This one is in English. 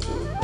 to.